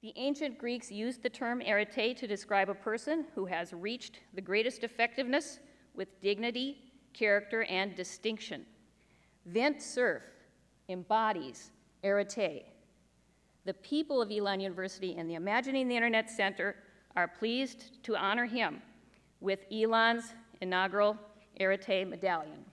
The ancient Greeks used the term arete to describe a person who has reached the greatest effectiveness with dignity, character, and distinction. Vint Cerf embodies arete. The people of Elon University and the Imagining the Internet Center are pleased to honor him with Elon's inaugural Arete Medallion.